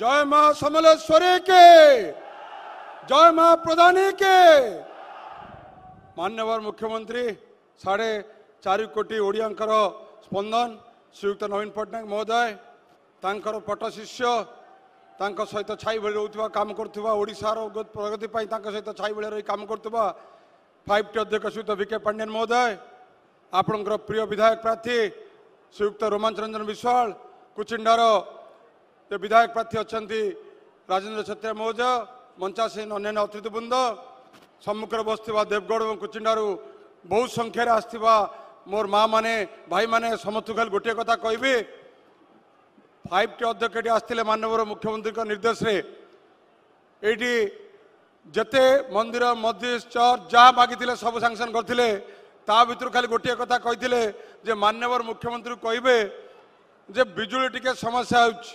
जय मां समलेश्वरी के जय मां प्रधानी के मान्यवर मुख्यमंत्री साढ़े चार कोटी ओडिया स्पंदन श्रीयुक्त नवीन पट्टनायक महोदय तर पट शिष्य सहित छाई भले रोकवा कम करूशार प्रगति सहित छाई भले रही कम कर फाइव टी अध्यक्ष श्रीयुक्त विके पांडियन महोदय आपण प्रिय विधायक प्रार्थी श्रीयुक्त रोमांच रंजन विश्वाल कुचिंडार ଯେ ବିଧାୟକ ପ୍ରାର୍ଥୀ ଅଛନ୍ତି ରାଜେନ୍ଦ୍ର ଛତ୍ରିଆ ମହୋଜ ମଞ୍ଚାସୀନ ଅନ୍ୟାନ୍ୟ ଅତିଥିବୃନ୍ଦ ସମ୍ମୁଖରେ ବସିଥିବା ଦେବଗଡ଼ ଏବଂ କୁଚିଣ୍ଡାରୁ ବହୁ ସଂଖ୍ୟାରେ ଆସିଥିବା ମୋର ମାଆମାନେ ଭାଇମାନେ ସମସ୍ତଙ୍କୁ ଖାଲି ଗୋଟିଏ କଥା କହିବି ଫାଇଭ୍ ଟି ଅଧ୍ୟକ୍ଷଟି ଆସିଥିଲେ ମାନ୍ୟବର ମୁଖ୍ୟମନ୍ତ୍ରୀଙ୍କ ନିର୍ଦ୍ଦେଶରେ ଏଇଠି ଯେତେ ମନ୍ଦିର ମସଜିଦ୍ ଚର୍ଚ୍ଚ ଯାହା ମାଗିଥିଲେ ସବୁ ସାଙ୍କସନ୍ କରିଥିଲେ ତା ଭିତରୁ ଖାଲି ଗୋଟିଏ କଥା କହିଥିଲେ ଯେ ମାନ୍ୟବର ମୁଖ୍ୟମନ୍ତ୍ରୀ କହିବେ ଯେ ବିଜୁଳି ଟିକେ ସମସ୍ୟା ହେଉଛି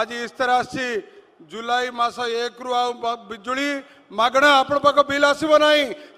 আজি ইসතර assi জুলাই মাসা একরু আউ বিজুলি মাগনা আপন পাগো বিল আসিবো নাই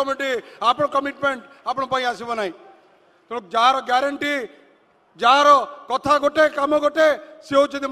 কমিটি আপন কমিটমেন্ট আপন পাই আসিবো নাই জারা গ্যারান্টি জারা কথা গটে কাম গটে সি হউচি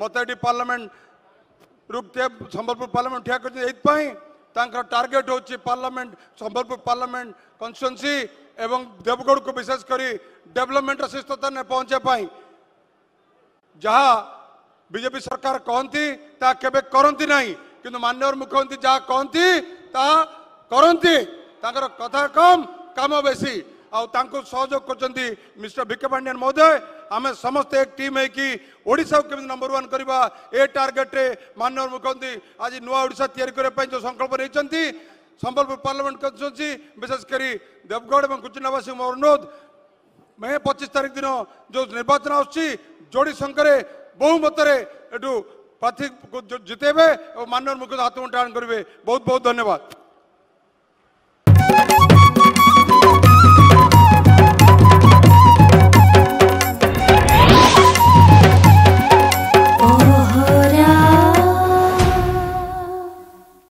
মতাটি পার্লামেন্ট রূপকেব সম্বলপুর পার্লামেন্ট উঠা করি এইত পাই ତାଙ୍କର ଟାର୍ଗେଟ୍ ହେଉଛି ପାର୍ଲାମେଣ୍ଟ ସମ୍ବଲପୁର ପାର୍ଲାମେଣ୍ଟ କନଷ୍ଟିଚୁଏନ୍ସି ଏବଂ ଦେବଗଡ଼କୁ ବିଶେଷ କରି ଡେଭଲପମେଣ୍ଟର ଶୀର୍ଷ ସ୍ଥାନରେ ପହଞ୍ଚିବା ପାଇଁ ଯାହା ବିଜେପି ସରକାର କହନ୍ତି ତାହା କେବେ କରନ୍ତି ନାହିଁ କିନ୍ତୁ ମାନ୍ୟବର ମୁଖ୍ୟମନ୍ତ୍ରୀ ଯାହା କହନ୍ତି ତାହା କରନ୍ତି ତାଙ୍କର କଥା କମ୍ କାମ ବେଶୀ सहयोग कर मिस्टर महोदय आम समस्त एक टीम होशा के को नंबर वन करवा ए टार्गेट मान्य मुख्यमंत्री आज नुआ ओडा या जो संकल्प नहीं संबलपुर पार्लमेंट कंस्टिट्युएंसी देवगढ़ और गुजरावासी मोर अनुरोध मे पचिश तारीख दिन जो निर्वाचन आोड़ी संख्य बहुमत प्रार्थी जितेबे और मानव मुख्यमंत्री हाथ उठाण करेंगे बहुत बहुत धन्यवाद